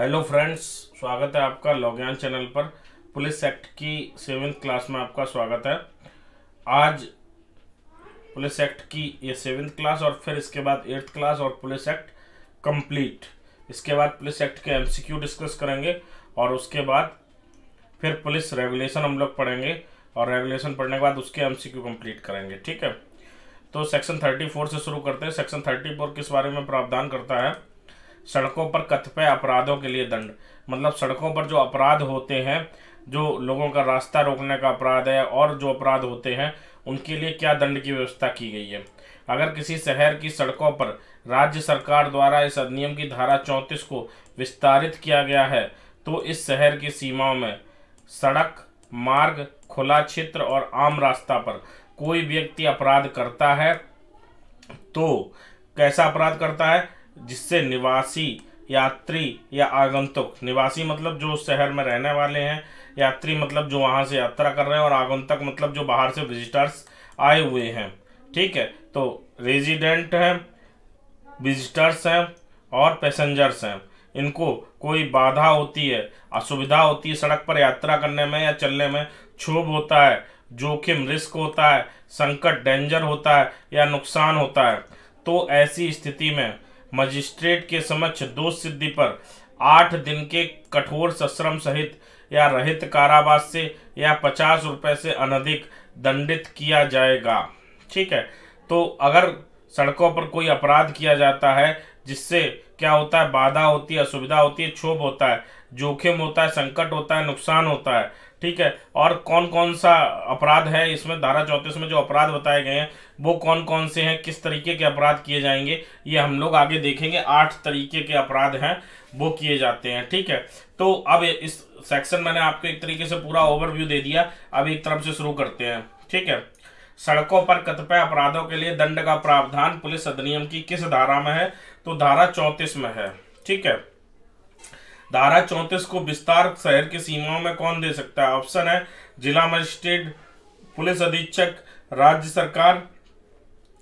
Hello friends, स्वागत है आपका लॉगयान चैनल पर। पुलिस एक्ट की सेवेंथ क्लास में आपका स्वागत है। आज पुलिस एक्ट की ये सेवेंथ क्लास और फिर इसके बाद एट्थ क्लास और पुलिस एक्ट कंप्लीट। इसके बाद पुलिस एक्ट के एमसीक्यू डिस्कस करेंगे और उसके बाद फिर पुलिस रेगुलेशन हम लोग पढ़ेंगे और रेगुलेशन पढ़ने के बाद उसके एमसीक्यू कंप्लीट करेंगे, ठीक है? तो सेक्शन थर्टी फोर से शुरू करते हैं। सेक्शन थर्टी फोर किस बारे में प्रावधान करता है? सड़कों पर कतिपय अपराधों के लिए दंड। मतलब सड़कों पर जो अपराध होते हैं, जो लोगों का रास्ता रोकने का अपराध है और जो अपराध होते हैं, उनके लिए क्या दंड की व्यवस्था की गई है? अगर किसी शहर की सड़कों पर राज्य सरकार द्वारा इस अधिनियम की धारा चौंतीस को विस्तारित किया गया है तो इस शहर की सीमाओं में सड़क, मार्ग, खुला क्षेत्र और आम रास्ता पर कोई व्यक्ति अपराध करता है तो कैसा अपराध करता है? जिससे निवासी, यात्री या आगंतुक, निवासी मतलब जो शहर में रहने वाले हैं, यात्री मतलब जो वहाँ से यात्रा कर रहे हैं और आगंतुक मतलब जो बाहर से विजिटर्स आए हुए हैं, ठीक है? तो रेजिडेंट हैं विजिटर्स हैं और पैसेंजर्स हैं। इनको कोई बाधा होती है, असुविधा होती है सड़क पर यात्रा करने में या चलने में, क्षोभ होता है, जोखिम, रिस्क होता है, संकट डेंजर होता है या नुकसान होता है तो ऐसी स्थिति में मजिस्ट्रेट के समक्ष दोष सिद्धि पर आठ दिन के कठोर सश्रम सहित या रहित कारावास से या पचास रुपए से अनधिक दंडित किया जाएगा। ठीक है? तो अगर सड़कों पर कोई अपराध किया जाता है, जिससे क्या होता है? बाधा होती है, असुविधा होती है, क्षोभ होता है, जोखिम होता है, संकट होता है, नुकसान होता है ठीक है? और कौन कौन सा अपराध है? इसमें धारा चौंतीस में जो अपराध बताए गए हैं, वो कौन कौन से हैं? किस तरीके के अपराध किए जाएँगे? ये हम लोग आगे देखेंगे। आठ तरीके के अपराध हैं, वो किए जाते हैं, ठीक है? तो अब इस सेक्शन मैंने आपको एक तरीके से पूरा ओवरव्यू दे दिया। अब एक तरफ़ से शुरू करते हैं, ठीक है? सड़कों पर कतिपय अपराधों के लिए दंड का प्रावधान पुलिस अधिनियम की किस धारा में है? तो धारा चौंतीस में है, ठीक है? धारा चौंतीस को विस्तार शहर की सीमाओं में कौन दे सकता है? ऑप्शन है, जिला मजिस्ट्रेट, पुलिस अधीक्षक, राज्य सरकार,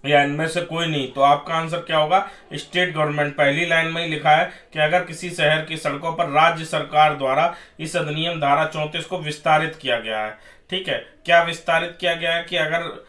या इनमें से कोई नहीं। तो आपका आंसर क्या होगा? State government. पहली लाइन में ही लिखा है कि अगर किसी शहर की सड़कों पर राज्य सरकार द्वारा इस अधिनियम धारा चौंतीस को विस्तारित किया गया है। ठीक है? क्या विस्तारित किया गया है कि अगर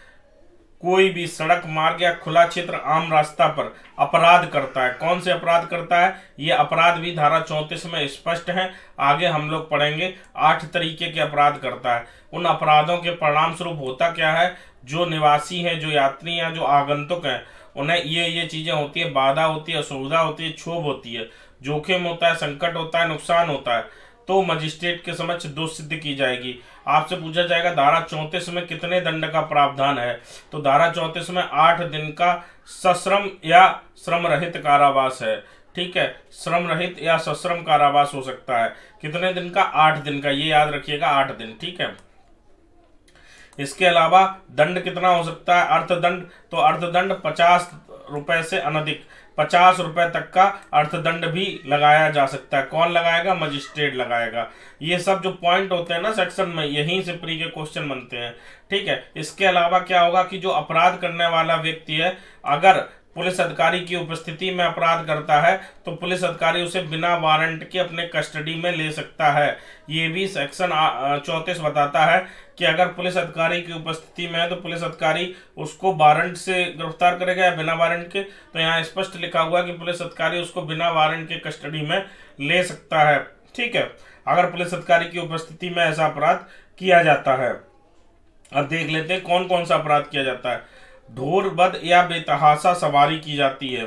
कोई भी सड़क, मार्ग या खुला क्षेत्र आम रास्ता पर अपराध करता है। कौन से अपराध करता है? ये अपराध भी धारा चौंतीस में स्पष्ट है। आगे हम लोग पढ़ेंगे। आठ तरीके के अपराध करता है। उन अपराधों के परिणाम स्वरूप होता क्या है? जो निवासी हैं, जो यात्री हैं, जो आगंतुक हैं, उन्हें ये ये चीज़ें होती है। बाधा होती है, असुविधा होती है, क्षोभ होती है। जोखिम होता है, संकट होता है, नुकसान होता है। तो मजिस्ट्रेट के समक्ष दोष सिद्ध की जाएगी। आपसे पूछा जाएगा धारा चौंतीस में कितने दंड का प्रावधान है? तो धारा चौंतीस में आठ दिन का सश्रम या श्रम रहित कारावास है। ठीक है? श्रम रहित या सश्रम कारावास हो सकता है। कितने दिन का? आठ दिन का। ये याद रखिएगा, आठ दिन। ठीक है? इसके अलावा दंड कितना हो सकता है? अर्थदंड तो अर्थदंड पचास रुपए से अनधिक। पचास रुपए तक का अर्थदंड भी लगाया जा सकता है। कौन लगाएगा? मजिस्ट्रेट लगाएगा। ये सब जो पॉइंट होते हैं ना सेक्शन में, यहीं से प्री के क्वेश्चन बनते हैं। ठीक है? इसके अलावा क्या होगा कि जो अपराध करने वाला व्यक्ति है, अगर पुलिस अधिकारी की उपस्थिति में अपराध करता है तो पुलिस अधिकारी उसे बिना वारंट के अपने कस्टडी में ले सकता है। ये भी सेक्शन चौंतीस बताता है कि अगर पुलिस अधिकारी की उपस्थिति में है तो पुलिस अधिकारी उसको वारंट से गिरफ़्तार करेगा या बिना वारंट के। तो यहाँ स्पष्ट लिखा हुआ कि पुलिस अधिकारी उसको बिना वारंट के कस्टडी में ले सकता है। ठीक है, अगर पुलिस अधिकारी की उपस्थिति में ऐसा अपराध किया जाता है, अब देख लेते हैं कौन कौन सा अपराध किया जाता है। ढोर, बद या बेतहासा सवारी की जाती है।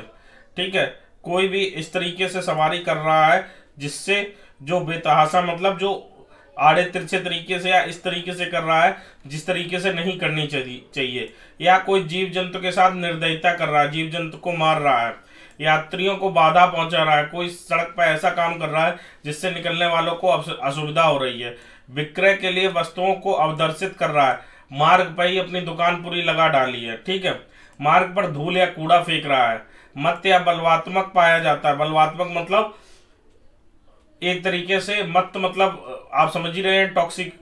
ठीक है? कोई भी इस तरीके से सवारी कर रहा है जिससे जो बेतहासा मतलब जो आड़े तिरछे तरीके से या इस तरीके से कर रहा है, जिस तरीके से नहीं करनी चाहिए या कोई जीव जंतु के साथ निर्दयता कर रहा है जीव जंतु को मार रहा है, यात्रियों को बाधा पहुँचा रहा है, कोई सड़क पर ऐसा काम कर रहा है जिससे निकलने वालों को असुविधा हो रही है। विक्रय के लिए वस्तुओं को अवदर्शित कर रहा है मार्ग पर ही अपनी दुकान पूरी लगा डाली है, ठीक है? मार्ग पर धूल या कूड़ा फेंक रहा है। मत या बलवात्मक पाया जाता है। बलवात्मक मतलब एक तरीके से मत मतलब आप समझ ही रहे हैं टॉक्सिक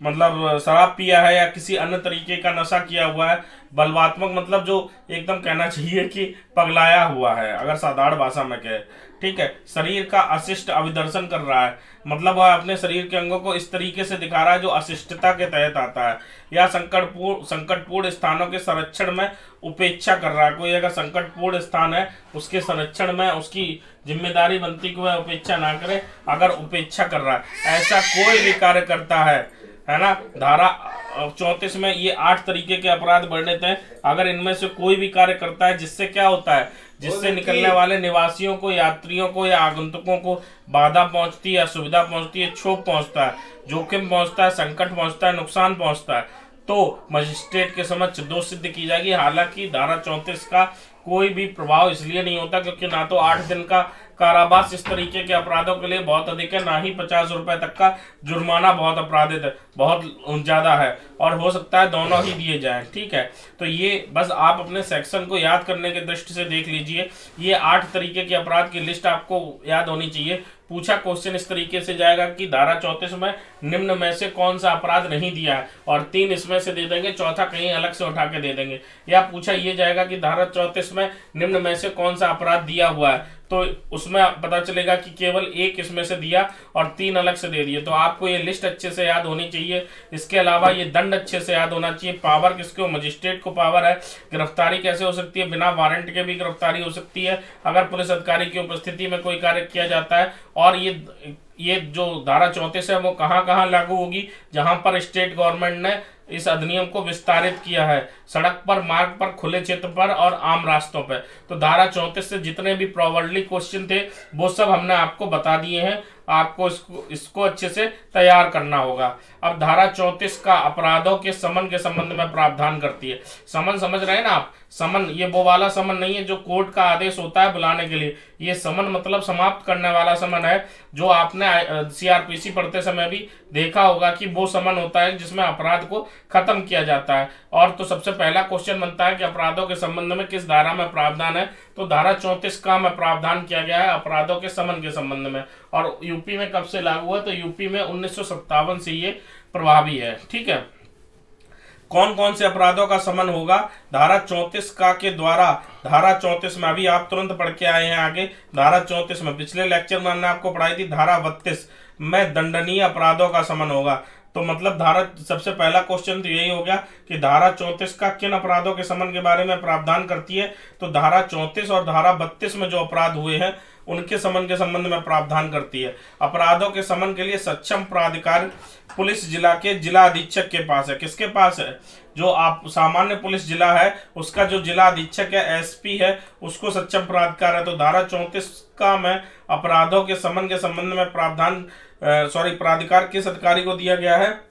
मतलब शराब पिया है या किसी अन्य तरीके का नशा किया हुआ है। बलवात्मक मतलब जो एकदम कहना चाहिए कि पगलाया हुआ है, अगर साधारण भाषा में कहे। ठीक है, शरीर का अशिष्ट अभिदर्शन कर रहा है। मतलब वह अपने शरीर के अंगों को इस तरीके से दिखा रहा है जो अशिष्टता के तहत आता है। या संकटपूर्ण संकटपूर्ण स्थानों के संरक्षण में उपेक्षा कर रहा है। कोई अगर संकटपूर्ण स्थान है, उसके संरक्षण में उसकी ज़िम्मेदारी बनती कि वह उपेक्षा ना करे, अगर उपेक्षा कर रहा है। ऐसा कोई भी कार्य करता है है ना? धारा चौंतीस में ये आठ तरीके के अपराध वर्णित हैं अगर इनमें से कोई भी कार्य करता है जिससे क्या होता है? जिससे निकलने वाले निवासियों को यात्रियों को या आगंतुकों को बाधा पहुँचती है सुविधा पहुँचती है क्षोभ पहुँचता है जोखिम पहुँचता है संकट पहुँचता है नुकसान पहुँचता है तो मजिस्ट्रेट के समक्ष दोष सिद्ध की जाएगी। हालाँकि धारा चौंतीस का कोई भी प्रभाव इसलिए नहीं होता क्योंकि ना तो आठ दिन का कारावास इस तरीके के अपराधों के लिए बहुत अधिक है, ना ही पचास रुपए तक का जुर्माना बहुत अपराधित है, बहुत ज़्यादा है। और हो सकता है दोनों ही दिए जाएँ, ठीक है? तो ये बस आप अपने सेक्शन को याद करने की दृष्टि से देख लीजिए। ये आठ तरीके के अपराध की लिस्ट आपको याद होनी चाहिए। पूछा क्वेश्चन इस तरीके से जाएगा कि धारा चौतीस में निम्न में से कौन सा अपराध नहीं दिया है? और तीन इसमें से दे देंगे, चौथा कहीं अलग से उठा के दे देंगे। या पूछा ये जाएगा कि धारा चौतीस में निम्न में से कौन सा अपराध दिया हुआ है? तो उसमें पता चलेगा कि केवल एक इसमें से दिया और तीन अलग से दे दिए। तो आपको ये लिस्ट अच्छे से याद होनी चाहिए। इसके अलावा ये दंड अच्छे से याद होना चाहिए। पावर किसको मजिस्ट्रेट को पावर है। गिरफ्तारी कैसे हो सकती है? बिना वारंट के भी गिरफ्तारी हो सकती है। अगर पुलिस अधिकारी की उपस्थिति में कोई कार्य किया जाता है और ये ये जो धारा चौंतीस है वो कहाँ कहाँ लागू होगी? जहाँ पर स्टेट गवर्नमेंट ने इस अधिनियम को विस्तारित किया है। सड़क पर, मार्ग पर, खुले क्षेत्र पर और आम रास्तों पर। तो धारा चौंतीस से जितने भी प्रॉवर्ली क्वेश्चन थे, वो सब हमने आपको बता दिए हैं। आपको इसको इसको अच्छे से तैयार करना होगा। अब धारा चौंतीस का अपराधों के समन के संबंध में प्रावधान करती है। समन समझ रहे हैं ना आप? समन, ये वो वाला समन नहीं है जो कोर्ट का आदेश होता है बुलाने के लिए। ये समन मतलब समाप्त करने वाला समन है, जो आपने सीआरपीसी पढ़ते समय भी देखा होगा कि वो समन होता है जिसमें अपराध को खत्म किया जाता है। और तो सबसे पहला क्वेश्चन बनता है कि अपराधों के संबंध में किस धारा में प्रावधान है? तो धारा चौंतीस का में प्रावधान किया गया है अपराधों के समन के संबंध में। और यूपी में कब से लागू है? तो यूपी में उन्नीस सौ सत्तावन से ये प्रभावी है, ठीक है? कौन कौन से अपराधों का समन होगा? धारा चौंतीस का के द्वारा, धारा चौंतीस में अभी आप तुरंत पढ़ के आए हैं आगे। धारा चौंतीस में पिछले लेक्चर में हमने आपको पढ़ाई थी, धारा बत्तीस में दंडनीय अपराधों का समन होगा। तो मतलब धारा, सबसे पहला क्वेश्चन तो यही हो गया कि धारा चौंतीस का किन अपराधों के समन के बारे में प्रावधान करती है? तो धारा चौंतीस और धारा बत्तीस में जो अपराध हुए हैं उनके समन के संबंध में प्रावधान करती है। अपराधों के समन के लिए सक्षम प्राधिकार पुलिस जिला के जिला अधीक्षक के पास है। किसके पास है? जो आप सामान्य पुलिस जिला है, उसका जो जिला अधीक्षक है, एसपी है, उसको सक्षम प्राधिकार है। तो धारा चौंतीस का में अपराधों के समन के संबंध में प्रावधान सॉरी, प्राधिकार किस अधिकारी को दिया गया है?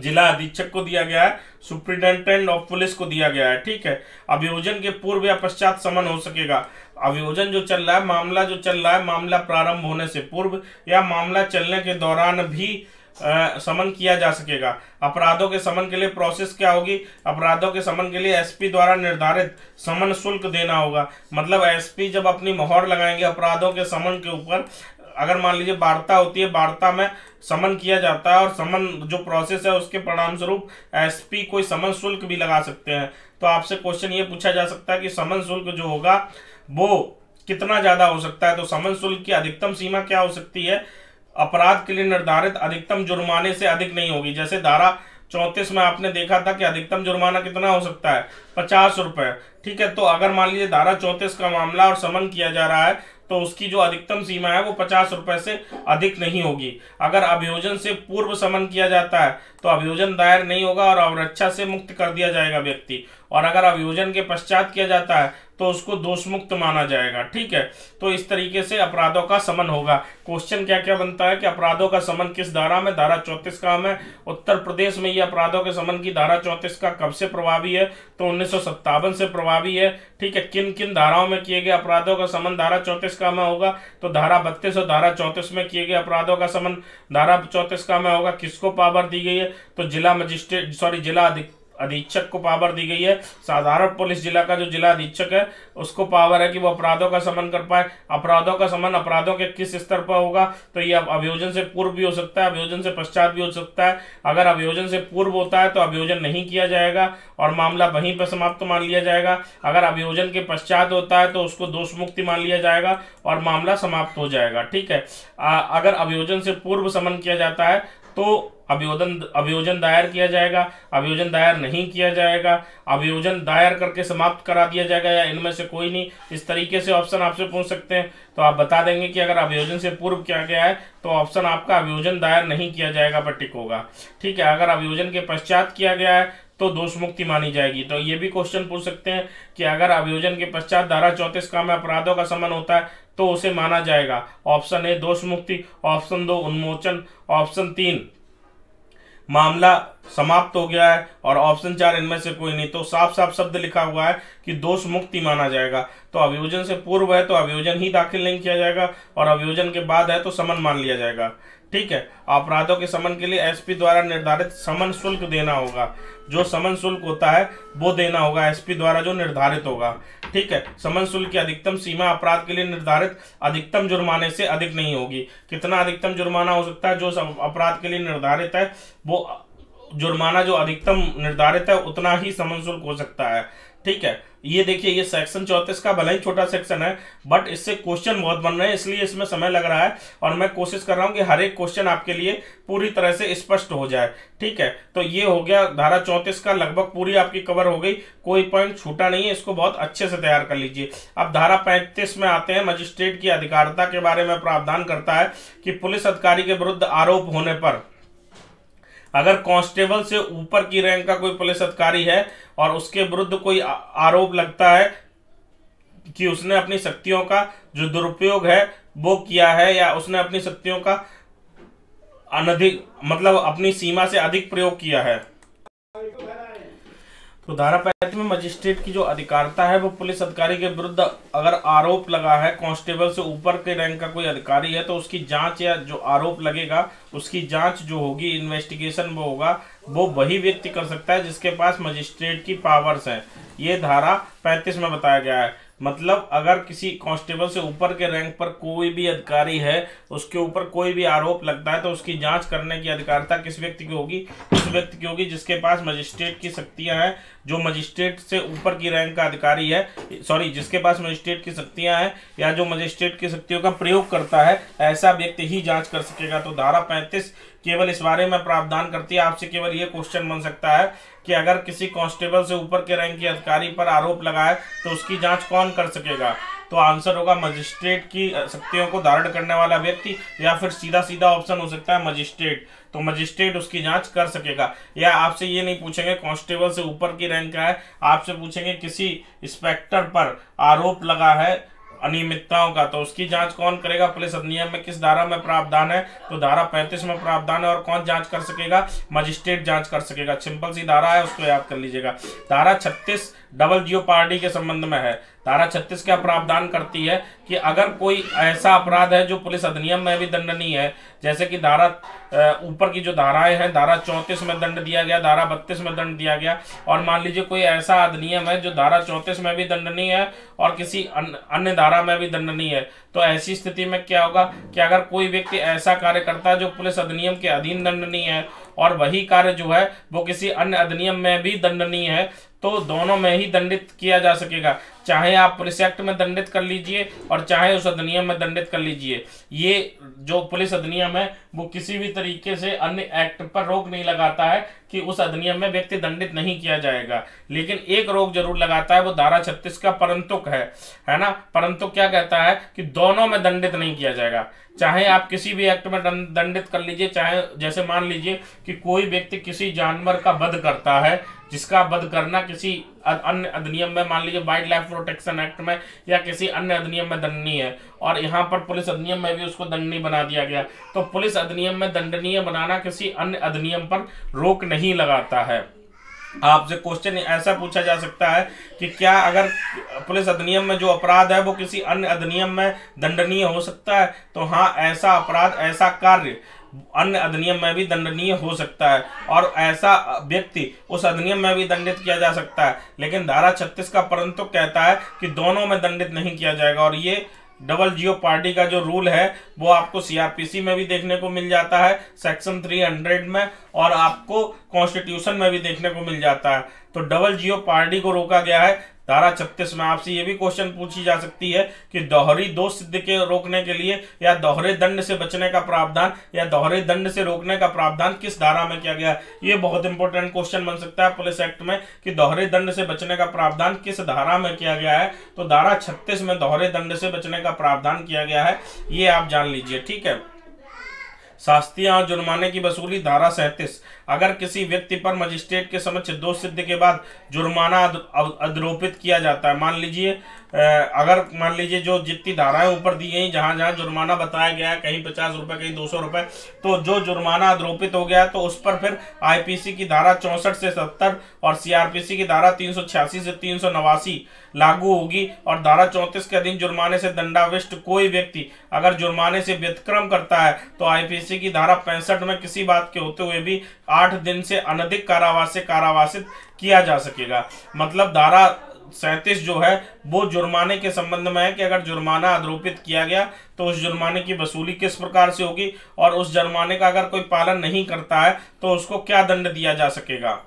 जिला अधीक्षक को दिया गया है सुप्रिंटेंडेंट ऑफ़ पुलिस को दिया गया है ठीक है? अभियोजन के पूर्व या पश्चात समन हो सकेगा। अभियोजन जो चल रहा है मामला जो चल रहा है मामला प्रारंभ होने से पूर्व या मामला चलने के दौरान भी आ, समन किया जा सकेगा। अपराधों के समन के लिए प्रोसेस क्या होगी? अपराधों के समन के लिए एसपी द्वारा निर्धारित समन शुल्क देना होगा। मतलब एसपी जब अपनी मोहर लगाएँगे अपराधों के समन के ऊपर अगर मान लीजिए वार्ता होती है, वार्ता में समन किया जाता है और समन जो प्रोसेस है उसके परिणाम स्वरूप एसपी कोई समन शुल्क भी लगा सकते हैं। तो आपसे क्वेश्चन ये पूछा जा सकता है कि समन शुल्क जो होगा, वो कितना ज़्यादा हो सकता है? तो समन शुल्क की अधिकतम सीमा क्या हो सकती है? अपराध के लिए निर्धारित अधिकतम जुर्माने से अधिक नहीं होगी। जैसे धारा चौंतीस में आपने देखा था कि अधिकतम जुर्माना कितना हो सकता है? पचास रुपए। ठीक है तो अगर मान लीजिए धारा चौंतीस का मामला और समन किया जा रहा है तो उसकी जो अधिकतम सीमा है वो पचास रुपए से अधिक नहीं होगी। अगर अभियोजन से पूर्व समन किया जाता है तो अभियोजन दायर नहीं होगा और अवरक्षा से मुक्त कर दिया जाएगा व्यक्ति। और अगर अभियोजन के पश्चात किया जाता है तो उसको दोष मुक्त माना जाएगा, ठीक है? तो इस तरीके से अपराधों का समन होगा। क्वेश्चन क्या क्या बनता है कि अपराधों का समन किस धारा में? धारा चौतीस का में। उत्तर प्रदेश में ये अपराधों के समन की धारा चौतीस का कब से प्रभावी है? तो उन्नीस सौ सत्तावन से प्रभावी है, ठीक है? किन किन धाराओं में किए गए अपराधों का समन धारा चौतीस का में होगा? तो धारा बत्तीस और धारा चौतीस में किए गए अपराधों का समन धारा चौतीस का में होगा। किसको पावर दी गई है? तो जिला मजिस्ट्रेट सॉरी जिला अधीक्षक को पावर दी गई है। साधारण पुलिस जिला का जो जिला अधीक्षक है, उसको पावर है कि वो अपराधों का समन कर पाए। अपराधों का समन अपराधों के किस स्तर पर होगा तो ये अभियोजन से पूर्व भी हो सकता है, अभियोजन से पश्चात भी हो सकता है। अगर अभियोजन से पूर्व होता है तो अभियोजन नहीं किया जाएगा और मामला वहीं पर समाप्त मान लिया जाएगा। अगर अभियोजन के पश्चात होता है तो उसको दोष मुक्ति मान लिया जाएगा और मामला समाप्त हो जाएगा। ठीक है। अगर अभियोजन से पूर्व समन किया जाता है तो अभियोजन अभियोजन दायर किया जाएगा। अभियोजन दायर नहीं किया जाएगा। अभियोजन दायर करके समाप्त करा दिया जाएगा या इनमें से कोई नहीं। इस तरीके से ऑप्शन आपसे पूछ सकते हैं। तो आप बता देंगे कि अगर अभियोजन से पूर्व किया गया है तो ऑप्शन आपका अभियोजन दायर नहीं किया जाएगा, पर टिक होगा। ठीक है, अगर अभियोजन के पश्चात किया गया है तो दोष मुक्ति मानी जाएगी। तो ये भी क्वेश्चन पूछ सकते हैं कि अगर अभियोजन के पश्चात धारा चौतीस का में अपराधों का समन होता है तो उसे माना जाएगा। ऑप्शन ए, दोष मुक्ति। ऑप्शन दो, उन्मोचन। ऑप्शन तीन, मामला समाप्त हो गया है और ऑप्शन चार, इनमें से कोई नहीं। तो साफ़ साफ़ शब्द लिखा हुआ है कि दोष मुक्ति माना जाएगा। तो अभियोजन से पूर्व है तो अभियोजन ही दाखिल नहीं किया जाएगा और अभियोजन के बाद है तो समन मान लिया जाएगा। ठीक है? अपराधों के समन के लिए एसपी द्वारा निर्धारित समन शुल्क देना होगा। जो समन शुल्क होता है, वो देना होगा एसपी द्वारा जो निर्धारित होगा। ठीक है? समन शुल्क की अधिकतम सीमा अपराध के लिए निर्धारित अधिकतम जुर्माने से अधिक नहीं होगी। कितना अधिकतम जुर्माना हो सकता है? जो अपराध के लिए निर्धारित है, वो जुर्माना जो अधिकतम निर्धारित है, उतना ही समन शुल्क हो सकता है। ठीक है? ये देखिए, ये सेक्शन चौतीस का भला ही छोटा सेक्शन है बट इससे क्वेश्चन बहुत बन रहे हैं, इसलिए इसमें समय लग रहा है और मैं कोशिश कर रहा हूँ कि हर एक क्वेश्चन आपके लिए पूरी तरह से स्पष्ट हो जाए, ठीक है? तो ये हो गया धारा चौतीस का, लगभग पूरी आपकी कवर हो गई, कोई पॉइंट छूटा नहीं है, इसको बहुत अच्छे से तैयार कर लीजिए। अब धारा पैंतीस में आते हैं मजिस्ट्रेट की अधिकारिता के बारे में प्रावधान करता है कि पुलिस अधिकारी के विरुद्ध आरोप होने पर अगर कांस्टेबल से ऊपर की रैंक का कोई पुलिस अधिकारी है और उसके विरुद्ध कोई आरोप लगता है कि उसने अपनी शक्तियों का जो दुरुपयोग है, वो किया है या उसने अपनी शक्तियों का अनधिक मतलब अपनी सीमा से अधिक प्रयोग किया है? तो धारा पैंतीस में मजिस्ट्रेट की जो अधिकारिता है, वो पुलिस अधिकारी के विरुद्ध अगर आरोप लगा है, कांस्टेबल से ऊपर के रैंक का कोई अधिकारी है तो उसकी जाँच या जो आरोप लगेगा, उसकी जाँच जो होगी, इन्वेस्टिगेशन वो होगा वो वही व्यक्ति कर सकता है जिसके पास मजिस्ट्रेट की पावर्स हैं। ये धारा पैंतीस में बताया गया है। मतलब अगर किसी कांस्टेबल से ऊपर के रैंक पर कोई भी अधिकारी है, उसके ऊपर कोई भी आरोप लगता है तो उसकी जाँच करने की अधिकारिता किस व्यक्ति की होगी? उस व्यक्ति की होगी जिसके पास मजिस्ट्रेट की शक्तियाँ हैं, जो मजिस्ट्रेट से ऊपर की रैंक का अधिकारी है सॉरी जिसके पास मजिस्ट्रेट की शक्तियाँ हैं, या जो मजिस्ट्रेट की शक्तियों का प्रयोग करता है, ऐसा व्यक्ति ही जाँच कर सकेगा। तो धारा पैंतीस केवल इस बारे में प्रावधान करती है। आपसे केवल ये क्वेश्चन बन सकता है कि अगर किसी कांस्टेबल से ऊपर के रैंक के अधिकारी पर आरोप लगाए तो उसकी जाँच कौन कर सकेगा? तो आंसर होगा मजिस्ट्रेट की शक्तियों को धारण करने वाला व्यक्ति, या फिर सीधा सीधा ऑप्शन हो सकता है मजिस्ट्रेट तो मजिस्ट्रेट उसकी जाँच कर सकेगा। या आपसे ये नहीं पूछेंगे कांस्टेबल से ऊपर की रैंक का है, आपसे पूछेंगे, किसी इंस्पेक्टर पर आरोप लगा है अनियमितताओं का तो उसकी जाँच कौन करेगा? पुलिस अधिनियम में किस धारा में प्रावधान है? तो धारा पैंतीस में प्रावधान है और कौन जाँच कर सकेगा? मजिस्ट्रेट जाँच कर सकेगा। सिंपल सी धारा है, उसको याद कर लीजिएगा। धारा छत्तीस डबल जियो पार्टी के संबंध में है। धारा छत्तीस क्या प्रावधान करती है? कि अगर कोई ऐसा अपराध है जो पुलिस अधिनियम में भी दंडनीय है, जैसे कि धारा ऊपर की जो धाराएँ हैं, धारा चौंतीस में दंड दिया गया, धारा बत्तीस में दंड दिया गया, और मान लीजिए कोई ऐसा अधिनियम है जो धारा चौंतीस में भी दंडनीय है और किसी अन्य धारा में भी दंडनीय है तो ऐसी स्थिति में क्या होगा कि अगर कोई व्यक्ति ऐसा कार्य करता है जो पुलिस अधिनियम के अधीन दंडनीय है और वही कार्य जो है वो किसी अन्य अधिनियम में भी दंडनीय है तो दोनों में ही दंडित किया जा सकेगा। चाहे आप पुलिस एक्ट में दंडित कर लीजिए और चाहे उस अधिनियम में दंडित कर लीजिए। ये जो पुलिस अधिनियम है, वो किसी भी तरीके से अन्य एक्ट पर रोक नहीं लगाता है कि उस अधिनियम में व्यक्ति दंडित नहीं किया जाएगा। लेकिन एक रोक ज़रूर लगाता है, वो धारा छत्तीस का परंतुक है। है ना? परंतु क्या कहता है कि दोनों में दंडित नहीं किया जाएगा। चाहे आप किसी भी एक्ट में दंडित कर लीजिए, चाहे जैसे मान लीजिए कि कोई व्यक्ति किसी जानवर का वध करता है जिसका वध करना किसी अन्य अधिनियम में, मान लीजिए वाइल्ड लाइफ प्रोटेक्शन एक्ट में, या किसी अन्य अधिनियम में दंडनीय है, और यहाँ पर पुलिस अधिनियम में भी उसको दंडनीय बना दिया गया तो पुलिस अधिनियम में दंडनीय बनाना किसी अन्य अधिनियम पर रोक नहीं लगाता है। आपसे क्वेश्चन ऐसा पूछा जा सकता है कि क्या अगर पुलिस अधिनियम में जो अपराध है, वो किसी अन्य अधिनियम में दंडनीय हो सकता है? तो हाँ ऐसा अपराध, ऐसा कार्य अन्य अधिनियम में भी दंडनीय हो सकता है और ऐसा व्यक्ति उस अधिनियम में भी दंडित किया जा सकता है। लेकिन धारा छत्तीस का परंतु कहता है कि दोनों में दंडित नहीं किया जाएगा और ये डबल जियो पार्टी का जो रूल है, वो आपको सीआरपीसी में भी देखने को मिल जाता है, सेक्शन 300 में और आपको कॉन्स्टिट्यूशन में भी देखने को मिल जाता है। तो डबल जियो पार्टी को रोका गया है धारा छत्तीस में आपसे ये भी क्वेश्चन पूछी जा सकती है कि दोहरी दोष सिद्ध के रोकने के लिए या दोहरे दंड से बचने का प्रावधान या दोहरे दंड से रोकने का प्रावधान किस धारा में किया गया? है ये बहुत इंपॉर्टेंट क्वेश्चन बन सकता है पुलिस एक्ट में कि दोहरे दंड से बचने का प्रावधान किस धारा में किया गया है? तो धारा छत्तीस में दोहरे दंड से बचने का प्रावधान किया गया है, ये आप जान लीजिए, ठीक है? शास्त्रीय और जुर्माने की वसूली, धारा सैंतीस। अगर किसी व्यक्ति पर मजिस्ट्रेट के समक्ष दोष सिद्ध के बाद जुर्माना अध्रोपित किया जाता है, मान लीजिए अगर मान लीजिए जो जितनी धाराएँ ऊपर दी गई, जहाँ जहाँ जुर्माना बताया गया है, कहीं पचास रुपए, कहीं दो सौ रुपए तो जो जुर्माना आरोपित हो गया तो उस पर फिर आईपीसी की धारा चौसठ से सत्तर और सीआरपीसी की धारा तीन सौ छियासी से तीन सौ नवासी लागू होगी और धारा चौंतीस के अधीन जुर्माने से दंडाविष्ट कोई व्यक्ति अगर जुर्माने से व्यतिक्रम करता है तो आईपीसी की धारा पैंसठ में किसी बात के होते हुए भी आठ दिन से अनधिक कारावास से कारावासित किया जा सकेगा। मतलब धारा सैंतीस जो है, वो जुर्माने के संबंध में है कि अगर जुर्माना आरोपित किया गया तो उस जुर्माने की वसूली किस प्रकार से होगी और उस जुर्माने का अगर कोई पालन नहीं करता है तो उसको क्या दंड दिया जा सकेगा?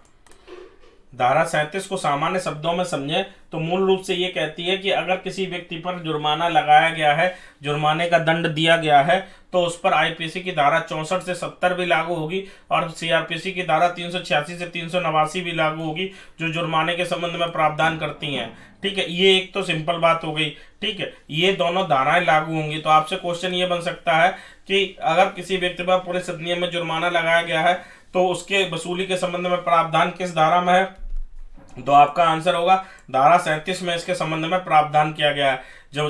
धारा सैंतीस को सामान्य शब्दों में समझें तो मूल रूप से ये कहती है कि अगर किसी व्यक्ति पर जुर्माना लगाया गया है, जुर्माने का दंड दिया गया है तो उस पर आईपीसी की धारा चौंसठ से सत्तर भी लागू होगी और सीआरपीसी की धारा तीन सौ छियासी से तीन सौ नवासी भी लागू होगी, जो जुर्माने के संबंध में प्रावधान करती हैं। ठीक है, ये एक तो सिंपल बात हो गई। ठीक है, ये दोनों धाराएँ लागू होंगी। तो आपसे क्वेश्चन ये बन सकता है कि अगर किसी व्यक्ति पर पुलिस अधिनियम में जुर्माना लगाया गया है तो उसके वसूली के संबंध में प्रावधान किस धारा में है? तो आपका आंसर होगा धारा सैंतीस में इसके संबंध में प्रावधान किया गया है। जो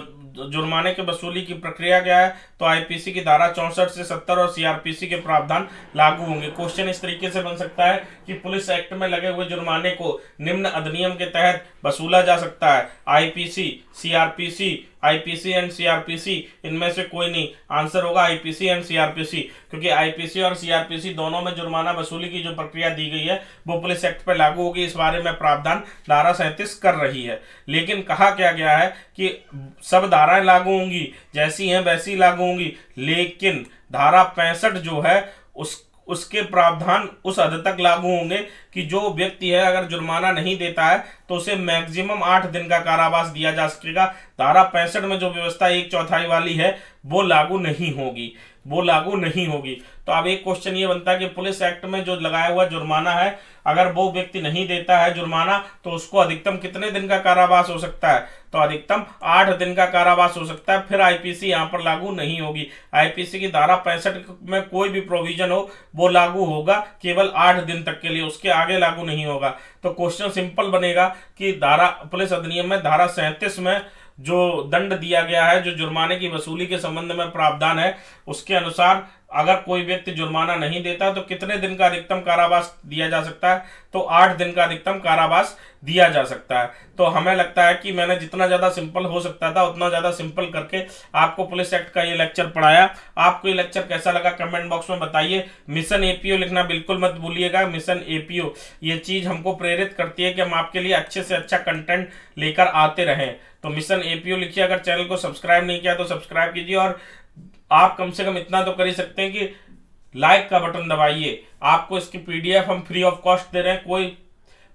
जुर्माने की वसूली की प्रक्रिया क्या है तो आईपीसी की धारा चौसठ से सत्तर और सीआरपीसी के प्रावधान लागू होंगे। क्वेश्चन इस तरीके से बन सकता है कि पुलिस एक्ट में लगे हुए जुर्माने को निम्न अधिनियम के तहत वसूला जा सकता है। IPC CrPC IPC and CrPC इनमें से कोई नहीं। आंसर होगा आईपीसी एंड सीआरपीसी क्योंकि आईपीसी और सीआरपीसी दोनों में जुर्माना वसूली की जो प्रक्रिया दी गई है, वो पुलिस एक्ट पर लागू होगी। इस बारे में प्रावधान धारा सैंतीस कर रही है। लेकिन कहा क्या गया है कि सब धाराएँ लागू होंगी, जैसी हैं वैसी लागू होंगी। लेकिन धारा पैंसठ जो है, उस उसके प्रावधान उस हद तक लागू होंगे कि जो व्यक्ति है, अगर जुर्माना नहीं देता है तो उसे मैक्सिमम आठ दिन का कारावास दिया जा सकेगा। धारा पैंसठ में जो व्यवस्था एक चौथाई वाली है, वो लागू नहीं होगी। वो लागू नहीं होगी। तो अब एक क्वेश्चन ये बनता है कि पुलिस एक्ट में जो लगाया हुआ जुर्माना है अगर वो व्यक्ति नहीं देता है जुर्माना तो उसको अधिकतम कितने दिन का कारावास हो सकता है? तो अधिकतम आठ दिन का कारावास हो सकता है, फिर आईपीसी यहाँ पर लागू नहीं होगी। आईपीसी की धारा पैंसठ में कोई भी प्रोविज़न हो, वो लागू होगा, केवल आठ दिन तक के लिए, उसके आगे लागू नहीं होगा। तो क्वेश्चन सिंपल बनेगा कि धारा, पुलिस अधिनियम में धारा सैंतीस में जो दंड दिया गया है, जो जुर्माने की वसूली के संबंध में प्रावधान है, उसके अनुसार अगर कोई व्यक्ति जुर्माना नहीं देता तो कितने दिन का अधिकतम कारावास दिया जा सकता है? तो आठ दिन का अधिकतम कारावास दिया जा सकता है। तो हमें लगता है कि मैंने जितना ज़्यादा सिंपल हो सकता था, उतना ज़्यादा सिंपल करके आपको पुलिस एक्ट का ये लेक्चर पढ़ाया। आपको ये लेक्चर कैसा लगा कमेंट बॉक्स में बताइए। मिशन एपीओ लिखना बिल्कुल मत भूलिएगा। मिशन एपीओ ये चीज़ हमको प्रेरित करती है कि हम आपके लिए अच्छे से अच्छा कंटेंट लेकर आते रहें। तो मिशन एपीओ लिखिए। अगर चैनल को सब्सक्राइब नहीं किया तो सब्सक्राइब कीजिए और आप कम से कम इतना तो कर ही सकते हैं कि लाइक का बटन दबाइए। आपको इसकी पीडीएफ हम फ्री ऑफ़ कॉस्ट दे रहे हैं, कोई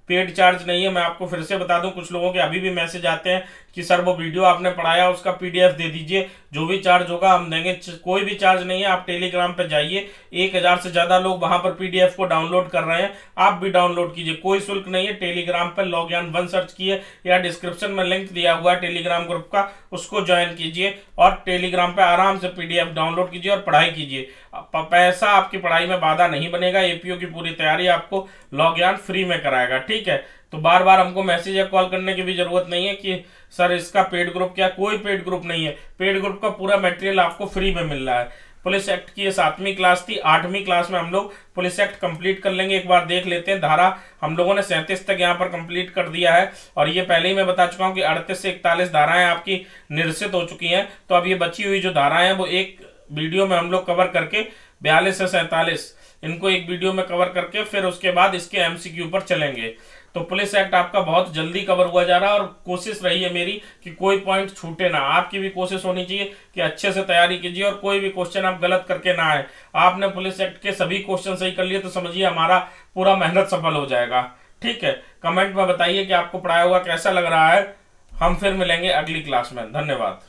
पेड चार्ज नहीं है। मैं आपको फिर से बता दूँ, कुछ लोगों के अभी भी मैसेज आते हैं कि सर वो वीडियो आपने पढ़ाया, उसका पीडीएफ दे दीजिए, जो भी चार्ज होगा हम देंगे। कोई भी चार्ज नहीं है, आप टेलीग्राम पे जाइए, एक हज़ार से ज़्यादा लोग वहाँ पर पीडीएफ को डाउनलोड कर रहे हैं, आप भी डाउनलोड कीजिए। कोई शुल्क नहीं है टेलीग्राम पर लॉग इन वन सर्च किए, या डिस्क्रिप्शन में लिंक दिया हुआ है टेलीग्राम ग्रुप का, उसको ज्वाइन कीजिए, और टेलीग्राम पर आराम से पीडीएफ डाउनलोड कीजिए और पढ़ाई कीजिए। पैसा आपकी पढ़ाई में बाधा नहीं बनेगा एपीओ की पूरी तैयारी आपको लॉग इन फ्री में कराएगा, ठीक है? तो बार बार हमको मैसेज या कॉल करने की भी ज़रूरत नहीं है कि, सर, इसका पेड ग्रुप क्या? कोई पेड ग्रुप नहीं है। पेड ग्रुप का पूरा मटेरियल आपको फ्री में मिल रहा है। पुलिस एक्ट की ये सातवीं क्लास थी, आठवीं क्लास में हम लोग पुलिस एक्ट कंप्लीट कर लेंगे, एक बार देख लेते हैं। धारा हम लोगों ने सैंतीस तक यहाँ पर कंप्लीट कर दिया है, और ये पहले ही मैं बता चुका हूँ कि अड़तीस से इकतालीस धाराएँ आपकी निर्सित हो चुकी हैं। तो अब ये बची हुई जो धाराएँ हैं, वो एक वीडियो में हम लोग कवर करके, बयालीस से सैंतालीस, इनको एक वीडियो में कवर करके, फिर उसके बाद इसके एमसीक्यू पर चलेंगे। तो पुलिस एक्ट आपका बहुत जल्दी कवर हुआ जा रहा है और कोशिश रही है मेरी कि कोई पॉइंट छूटे ना। आपकी भी कोशिश होनी चाहिए कि अच्छे से तैयारी कीजिए और कोई भी क्वेश्चन आप गलत करके ना आए। आपने पुलिस एक्ट के सभी क्वेश्चन सही कर लिए तो समझिए हमारा पूरा मेहनत सफल हो जाएगा। ठीक है? कमेंट में बताइए कि आपको पढ़ाया हुआ कैसा लग रहा है। हम फिर मिलेंगे अगली क्लास में। धन्यवाद।